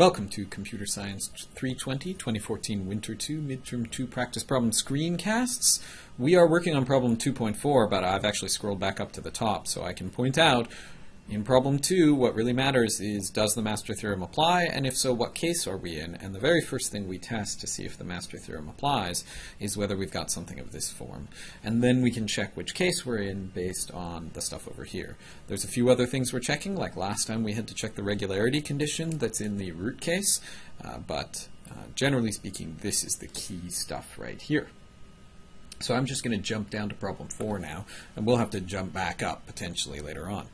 Welcome to Computer Science 320 2014 Winter 2 Midterm 2 Practice Problem Screencasts. We are working on problem 2.4, but I've actually scrolled back up to the top so I can point out in problem two, what really matters is does the master theorem apply, and if so, what case are we in? And the very first thing we test to see if the master theorem applies is whether we've got something of this form. And then we can check which case we're in based on the stuff over here. There's a few other things we're checking, like last time we had to check the regularity condition that's in the root case, uh, but uh, generally speaking, this is the key stuff right here. So I'm just going to jump down to problem four now, and we'll have to jump back up potentially later on.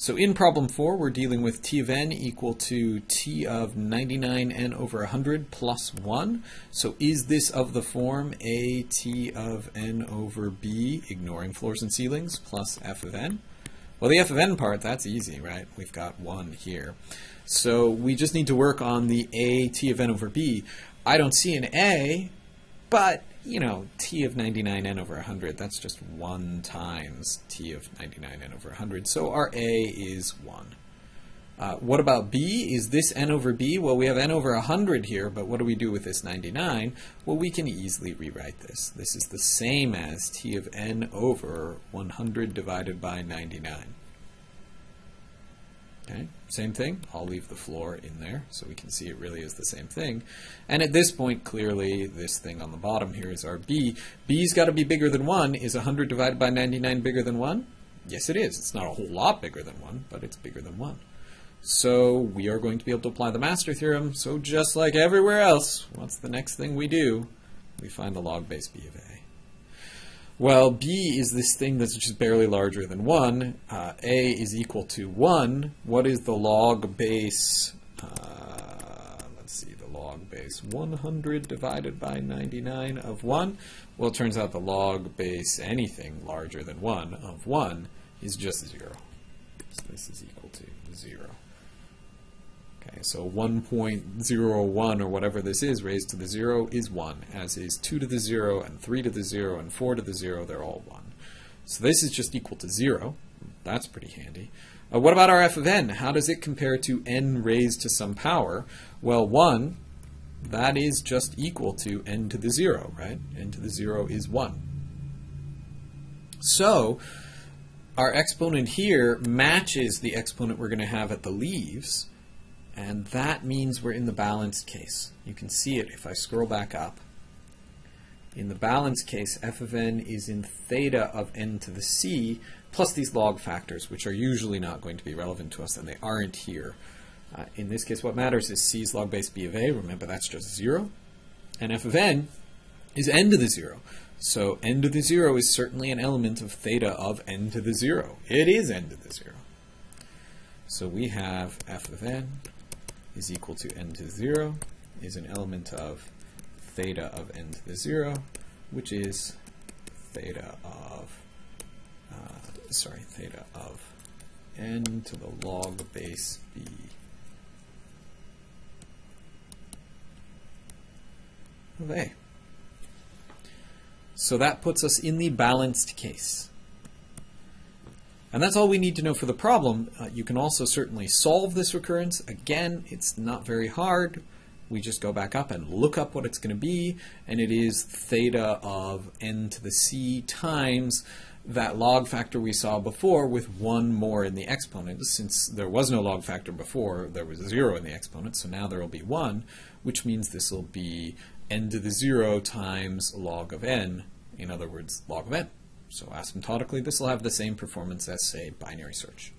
So in problem 4, we're dealing with t of n equal to t of 99n over 100 plus 1. So is this of the form a t of n over b, ignoring floors and ceilings, plus f of n? Well, the f of n part, that's easy, right? We've got 1 here. So we just need to work on the a t of n over b. I don't see an a, but you know, t of 99n over 100, that's just 1 times t of 99n over 100. So our a is 1. Uh, what about b? Is this n over b? Well, we have n over 100 here, but what do we do with this 99? Well, we can easily rewrite this. This is the same as t of n over 100 divided by 99. Okay, same thing. I'll leave the floor in there so we can see it really is the same thing. And at this point, clearly, this thing on the bottom here is our b. b's got to be bigger than 1. Is 100 divided by 99 bigger than 1? Yes, it is. It's not a whole lot bigger than 1, but it's bigger than 1. So we are going to be able to apply the master theorem. So just like everywhere else, what's the next thing we do? We find the log base b of a. Well, b is this thing that's just barely larger than 1. Uh, a is equal to 1. What is the log base? Uh, let's see, the log base 100 divided by 99 of 1. Well, it turns out the log base anything larger than 1 of 1 is just 0. So this is equal to 0. Okay, so 1.01 or whatever this is raised to the 0 is 1, as is 2 to the 0 and 3 to the 0 and 4 to the 0, they're all 1. So this is just equal to 0. That's pretty handy. Uh, what about our f of n? How does it compare to n raised to some power? Well, 1, that is just equal to n to the 0, right? n to the 0 is 1. So, our exponent here matches the exponent we're going to have at the leaves, and that means we're in the balanced case. You can see it if I scroll back up. In the balanced case, f of n is in theta of n to the c, plus these log factors, which are usually not going to be relevant to us, and they aren't here. Uh, in this case, what matters is c's log base b of a. Remember, that's just 0. And f of n is n to the 0. So n to the 0 is certainly an element of theta of n to the 0. It is n to the 0. So we have f of n is equal to n to 0 is an element of theta of n to the 0, which is theta of, uh, sorry, theta of n to the log base b. of a. So that puts us in the balanced case. And that's all we need to know for the problem. Uh, you can also certainly solve this recurrence. Again, it's not very hard. We just go back up and look up what it's going to be, and it is theta of n to the c times that log factor we saw before with one more in the exponent. Since there was no log factor before, there was a zero in the exponent, so now there will be one, which means this will be n to the zero times log of n, in other words, log of n. So asymptotically, this will have the same performance as, say, binary search.